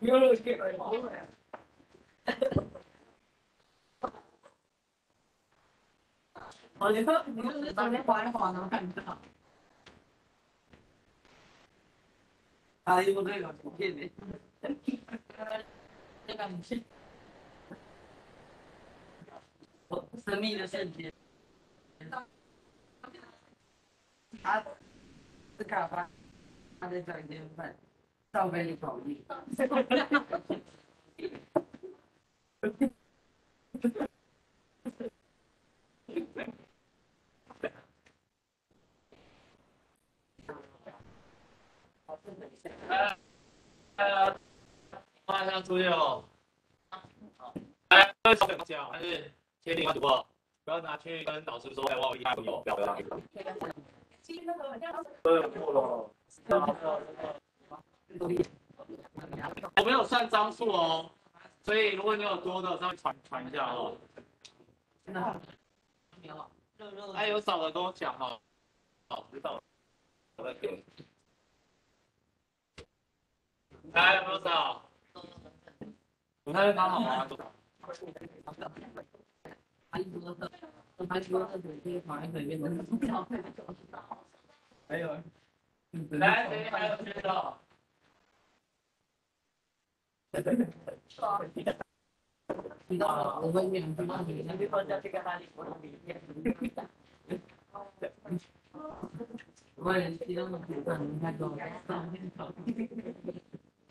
有了这个毛了。哦，你说你就是昨天滑一滑能看到。哎呦，这个图片的。这个是神秘的瞬间。啊是干嘛？他在赚点饭，倒杯口力。呃，马上出去哦。来，各位同学，还是签订主播，不要拿去跟老师说，哎，我有一大朋友，不要不要。对，错了。我没有算张数哦，所以如果你有多的，稍微传传一下哦。没有，热热。哎，有少的跟我讲哦。好，知道了。我再给。来，有没有少？我看刚好吗？还有多的，还多的准备放在里面的。还有。来，谁还有缺的？你到我们两句话里那边放下这个哈利波特里面。我也希望能看那个上面头。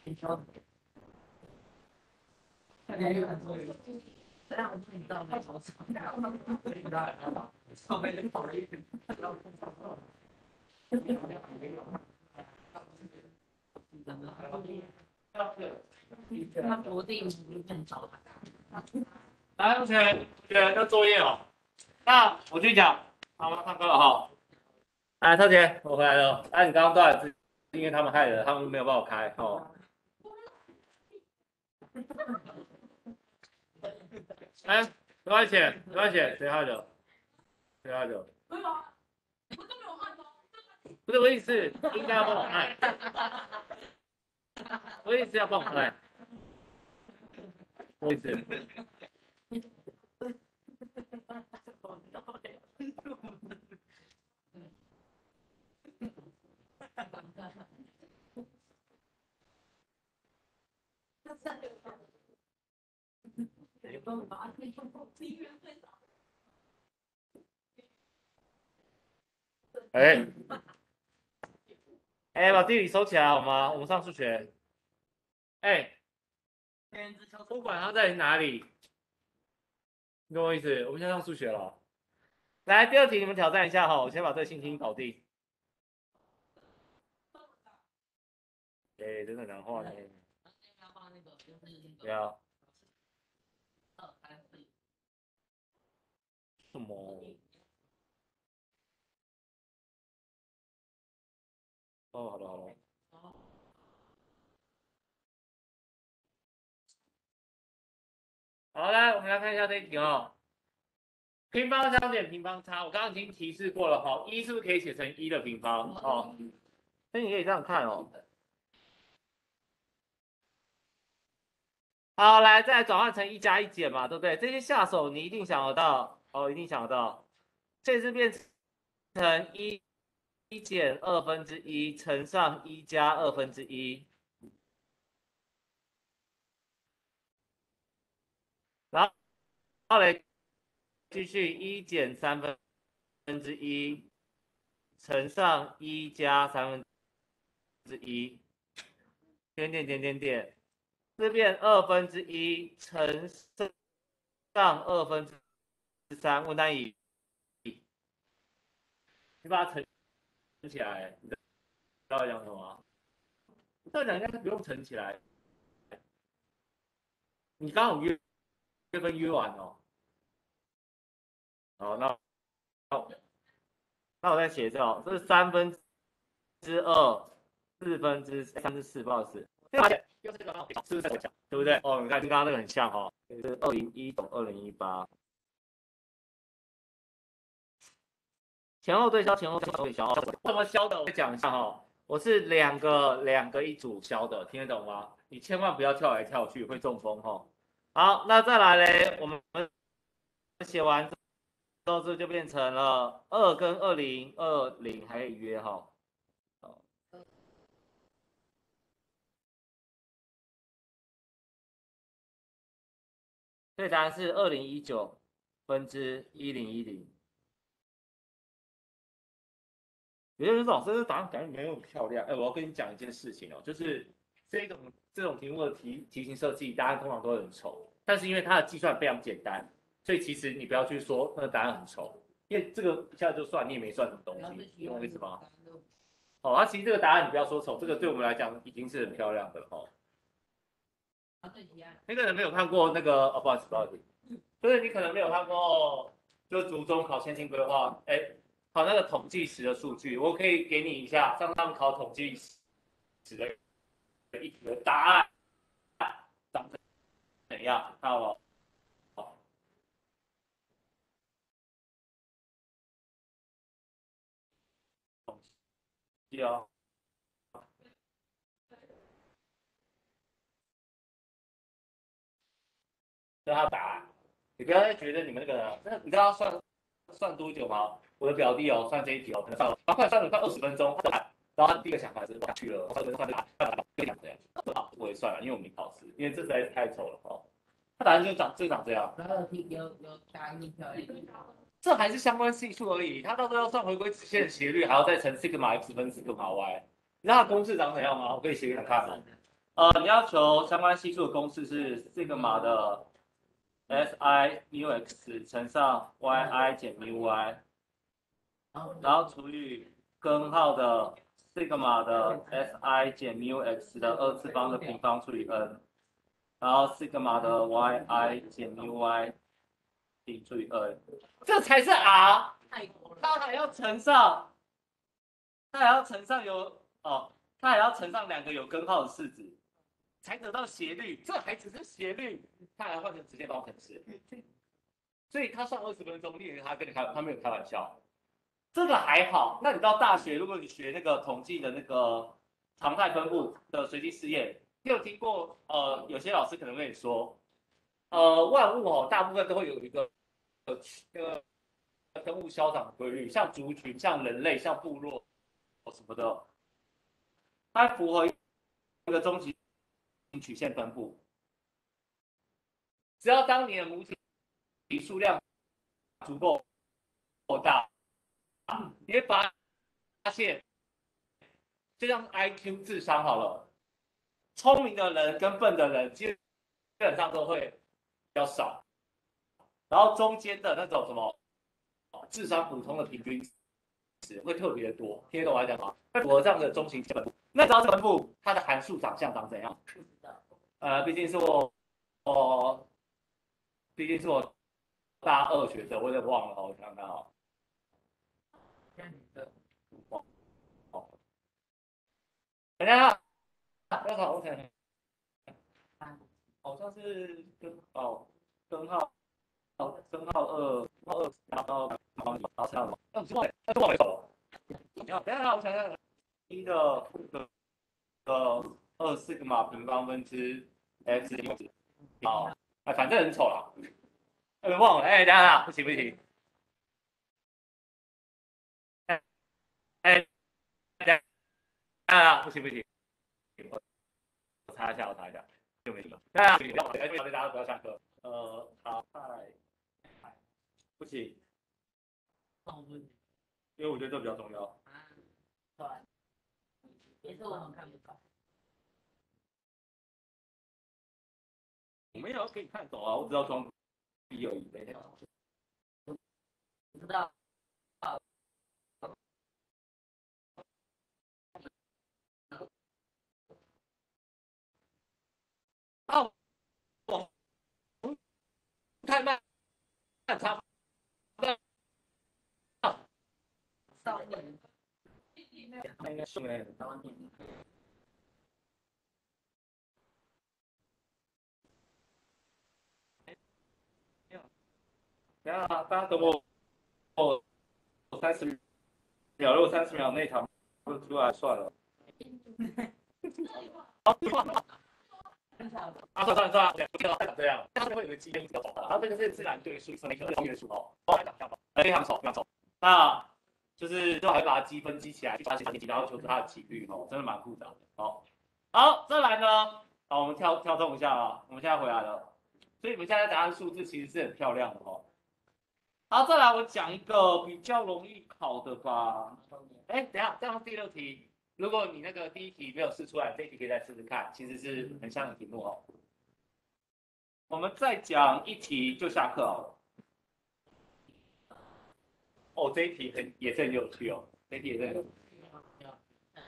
你说。看见有很多人。让我看到那头上。对的。上面就跑了一群。他不定更早。来，同学，同学，那作业哦。那我去讲，好吗？上课了哈。来，特姐，我回来了。哎，你刚刚断是因为他们害的，他们没有帮我开哦。哎，没关系，没关系，谁害的？谁害的？没有，我都没有按哦。不是我意思，应该要帮我按。我意思要帮我按。我意思。哎，哎，把地理收起来好吗？我们上数学。哎，不管它在哪里，你懂我意思？我们先上数学了。来，第二题你们挑战一下哈，我先把这个信息搞定。哎，真的难画呢。对啊。什么？哦，好了好了。好，来，我们来看一下这一题哦。平方相减平方差，我刚刚已经提示过了哈，一是不是可以写成一的平方？哦，那你可以这样看哦。好，来，再转换成一加一减嘛，对不对？这些下手你一定想得到，哦，一定想得到。这是变成一一减二分之一乘上一加二分之一，然后后来继续一减三分分之一乘上一加三分之一，点点点点点。这变二分之一乘上二分之三，问单以，你把它乘起来，你知道讲什么？这两应该是不用乘起来。你刚好约约分约完哦。好，那那我那我再写一下哦，这是三分之二，四分之三之四，不好意思，这个又是这个是不是对不对？哦，你看跟刚刚那个很像哦，是二零一总二零一八，前后对消，前后对消，怎么消的？我讲一下哈，我是两个两个一组消的，听得懂吗？你千万不要跳来跳去，会中风哈。好，那再来嘞，我们写完。到这就变成了二跟二零二零还可以约哈，所以答案是二零一九分之一零一零。有些人说老师这答案感觉没有漂亮，哎，我要跟你讲一件事情哦，就是这种这种题目的题题型设计，答案通常都很丑，但是因为它的计算非常简单。所以其实你不要去说那个答案很丑，因为这个一下就算你也没算什么东西，懂我意思吗？哦，啊其实这个答案你不要说丑，这个对我们来讲已经是很漂亮的了哦。那个人没有看过那个哦，不好意思，不好意思，就是你可能没有看过，就是初中考先进规划，哎，考那个统计时的数据，我可以给你一下，像他们考统计时的一个答案长怎样，看到不？有，让他打，你不要再觉得你们那个，那你知道算算多久吗？我的表弟哦，算这一题哦，可能算了，快算了快二十分钟，然后他第一个想法是我去了，我算算算算这样这样，好，我也算了，因为我没考试，因为这实在是太丑了哦。他答案就长就长这样。然后有有答案漂亮。这还是相关系数而已，它到时候要算回归直线斜率，还要再乘 sigma x 分 sigma y。你知道公式长怎样吗？我可以写给你看吗。呃，你要求相关系数的公式是 sigma 的 si mu x 乘上 yi 减 mu y，然后除以根号的 sigma 的 si 减 mu x 的二次方的平方除以 n，然后 sigma 的 yi 减 mu y。除以二，这才是 r，它还要乘上，它还要乘上有哦，它还要乘上两个有根号的式子，才得到斜率，这还只是斜率，它还换成直接方程式，所以他算二十分钟，你以为他跟你开，他没有开玩笑，这个还好，那你到大学，如果你学那个统计的那个常态分布的随机试验，你有听过？呃，有些老师可能跟你说，呃，万物哦，大部分都会有一个。这个生物消长的规律，像族群、像人类、像部落什么的，它符合一个终极曲线分布。只要当你的母体数量足够够大，你会发现，就像 IQ 智商好了，聪明的人跟笨的人基本上都会比较少。然后中间的那种什么智商普通的平均值会特别多，听懂我讲吗？会符合这样的中型分布。那知道这分布它的函数长相长怎样？呃，毕竟是我我毕竟是我大二学的，我有点忘了哦，我看看哦。哦，等下，大家好，我想好像是根哦根号。好，升号二，根号二，然后，然后，然后，然后，那是往，那是往哪走？你好，等下，我想想，一的负的，呃，二四个嘛平方分之 x 零子，好，哎，反正很丑了，哎，忘了，哎，等下，不行不行，哎，哎，等下，不行不行，我查一下，我查一下，就没了，大家不要，哎，大家不要下课，呃，好，太。不行，那我不，因为我觉得这比较重要。对，也是我很看不惯。没有可以看懂啊，我只要装逼而已，没看懂。知道哦，太慢，慢查。等下，大家等我，我三十秒，如果三十秒内场不出来算了。啊，算算算，不知道这样，它会有个基因比较少的，然后这个是自然对数，是每个都约数哦，非常少，非常少，非常少。那就是就还把它积分积起来，去发现积，然后求出它的几率哦，真的蛮复杂的哦。好，再来呢，好，我们跳跳动一下啊，我们现在回来了，所以你们现在答案数字其实是很漂亮的哦。好，再来我讲一个比较容易考的吧。哎，等下，这样第六题，如果你那个第一题没有试出来，这一题可以再试试看，其实是很像的题目哦。我们再讲一题就下课好了。哦，这一题很也是很有趣哦，这一题也是很有趣。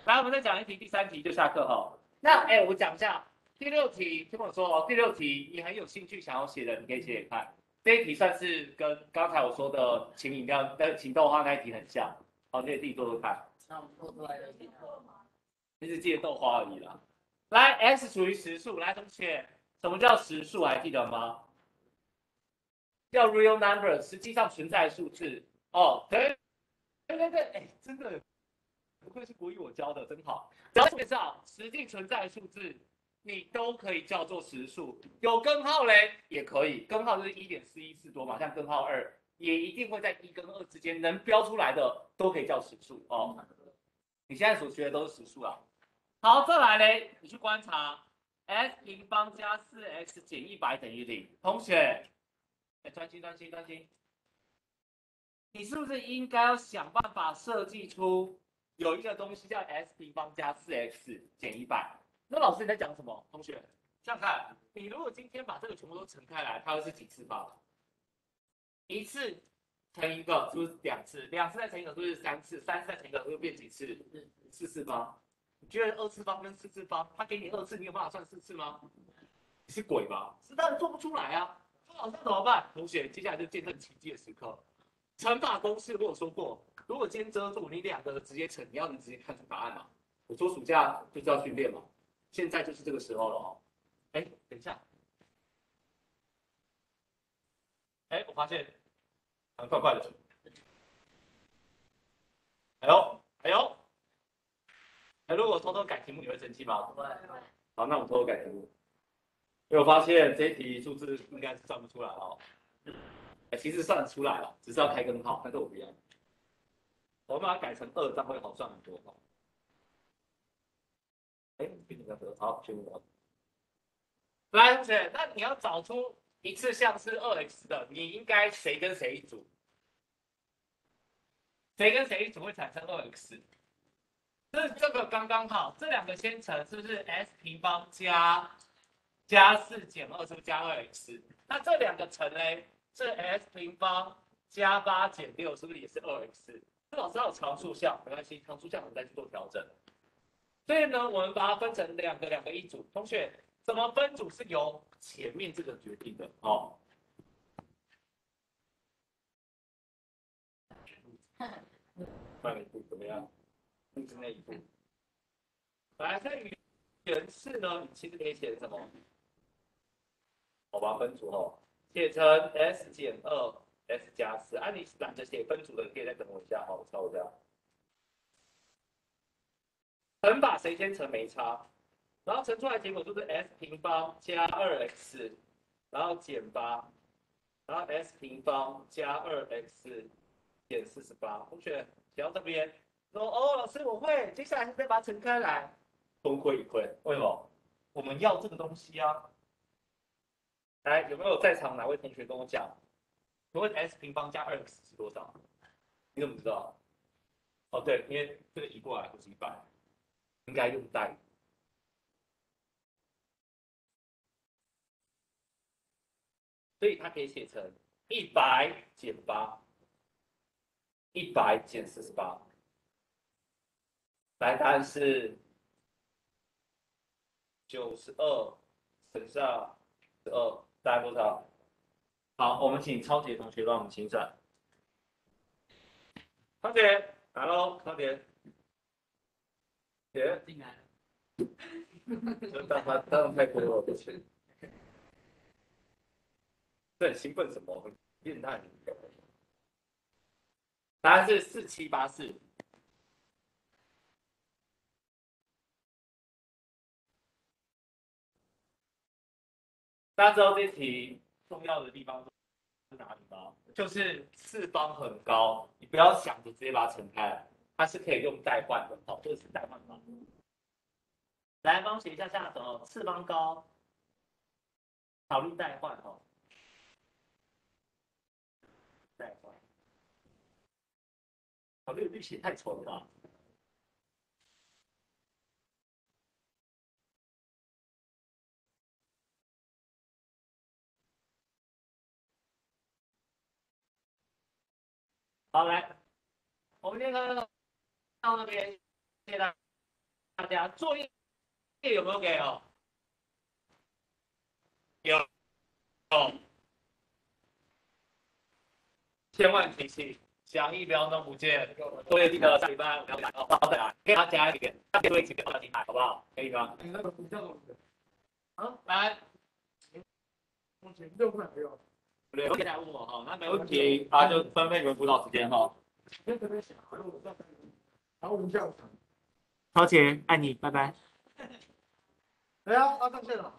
来，我们再讲一题，第三题就下课哈。那哎，我讲一下第六题，听我说哦，第六题你很有兴趣想要写的，你可以写写看。这一题算是跟刚才我说的请饮料、跟请豆花那一题很像，好，你可以自己做做看。那我们做出来的你只记得豆花而已啦。来，S 属于实数，来同学，什么叫实数？还记得吗？叫 real number，实际上存在数字。哦，对，对对对，哎，真的，不愧是国语我教的，真好。只要介绍实际存在的数字，你都可以叫做实数。有根号嘞，也可以，根号就是一点四一四多嘛，像根号二，也一定会在一跟二之间能标出来的，都可以叫实数哦。你现在所学的都是实数啊。好，再来嘞，你去观察，x 平方加四 x 减一百等于零。同学，哎，专心专心专心。你是不是应该要想办法设计出有一个东西叫 x 平方加四 x 减一百？那老师你在讲什么？同学，想想看，你如果今天把这个全部都乘开来，它会是几次方？一次乘一个，是不是两次？两次再乘一个，是不是三次？三次再乘一个，会变几次？四次方。你觉得二次方跟四次方，他给你二次，你有办法算四次吗？你是鬼吧？是当然做不出来啊！那老师怎么办？同学，接下来就见证奇迹的时刻。乘法公式我有说过，如果今天遮住你两个直接乘，你要能直接看出答案嘛？我说暑假就是要训练嘛，现在就是这个时候了哦。哎，等一下，哎，我发现，很快快的，哎呦，哎呦，哎，如果偷偷改题目，你会生气吗？对。好，那我偷偷改题目，因为我发现这一题数字应该是算不出来哦。哎，其实算得出来了，只是要开根号，但是我不要。我们把它改成二，这样会好算很多哈。哎，比你那个好，全部来，同学，那你要找出一次项是二 x 的，你应该谁跟谁一组？谁跟谁一组会产生二 x？这这个刚刚好，这两个先乘，是不是 s 平方加加四减二，是不是加二 x？那这两个乘嘞？是 s 平方加八减六，是不是也是二 x？这老师要有常数项，没关系，常数项我们再去做调整。所以呢，我们把它分成两个两个一组。同学，怎么分组是由前面这个决定的哦。慢一步怎么样？就是那一步。来，这语言式呢，你其实可以写什么？好吧，分组哦。写成 s 减二 s 加四，啊，你懒得写分组的，可以再等我一下，好，我抄一下。乘法谁先乘没差，然后乘出来结果就是 s 平方加二 x，然后减八，然后 s 平方加二 x 减四十八。同学写到这边，说哦，老师我会，接下来再把它乘开来，崩溃一溃，为什么？我们要这个东西啊。来，有没有在场哪位同学跟我讲？请问 s 平方加二 x 是多少？你怎么知道？哦，对，因为这个移过来就是一百，应该用代。所以它可以写成一百减八，一百减四十八。来，答案是九十二乘上十二。大概多少？好，我们请超杰同学帮我们清算。超杰，来喽，超杰。杰，进来。就当他当太多了，不行。这很兴奋什么？很变态。答案是四七八四。大家知道这题重要的地方是哪里吗？就是次方很高，你不要想着直接把它乘开，它是可以用代换的，好，这个是代换法。来，帮我写一下下手，次方高，考虑代换哦。代换，考虑率写太丑了吧？好，来，我们先看到那边，谢谢大大家。作业有没有给哦？有，有。千万提醒，讲义不要弄不见。作业记得下礼拜不要改哦，再来，给他加一点，他作业记得要进来，好不好？可以吗？你那个不叫做好，来，目前六块没有。对，可以来问我哈，那没问题，那，就分配你们辅导时间哈。先特别想，然后我们下午谈。超姐，爱你，拜拜。哎呀，阿，上线了。